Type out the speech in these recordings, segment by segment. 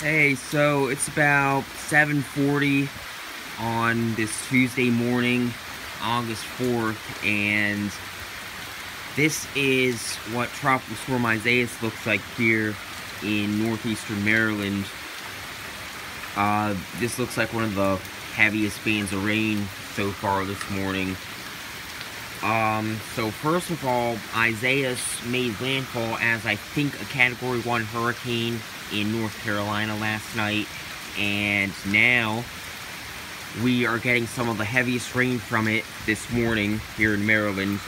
Hey, so it's about 7.40 on this Tuesday morning, August 4th, and this is what Tropical Storm Isaias looks like here in northeastern Maryland. Uh, this looks like one of the heaviest bands of rain so far this morning. Um, so first of all, Isaias made landfall as I think a Category 1 hurricane in North Carolina last night, and now we are getting some of the heaviest rain from it this morning here in Maryland.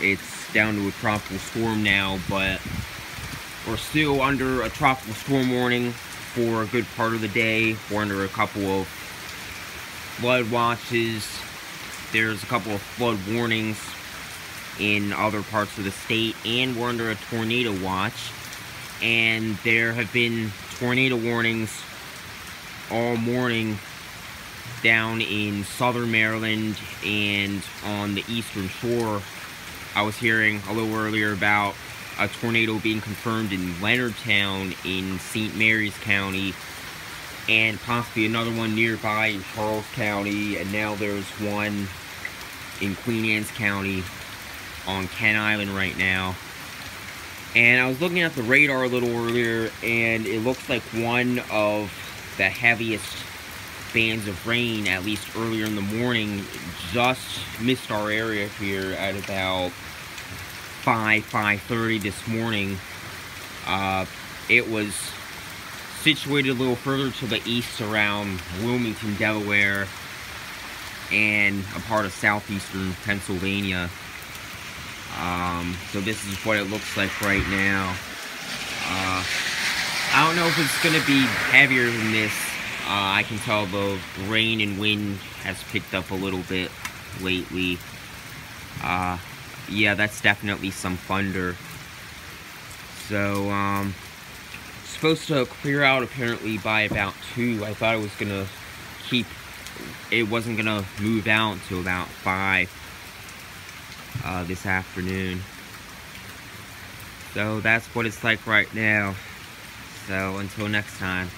It's down to a tropical storm now, but we're still under a tropical storm warning for a good part of the day. We're under a couple of flood watches. There's a couple of flood warnings in other parts of the state, and we're under a tornado watch and there have been tornado warnings all morning down in southern Maryland and on the eastern shore. I was hearing a little earlier about a tornado being confirmed in Leonardtown in St. Mary's County and possibly another one nearby in Charles County and now there's one in Queen Anne's County on Kent Island right now. And I was looking at the radar a little earlier, and it looks like one of the heaviest bands of rain, at least earlier in the morning, just missed our area here at about 5, 5.30 this morning. Uh, it was situated a little further to the east around Wilmington, Delaware, and a part of southeastern Pennsylvania. Um, so this is what it looks like right now. Uh, I don't know if it's going to be heavier than this. Uh, I can tell the rain and wind has picked up a little bit lately. Uh, yeah, that's definitely some thunder. So, um, supposed to clear out apparently by about 2. I thought it was going to keep, it wasn't to move out until about 5 uh, this afternoon. So that's what it's like right now. So until next time.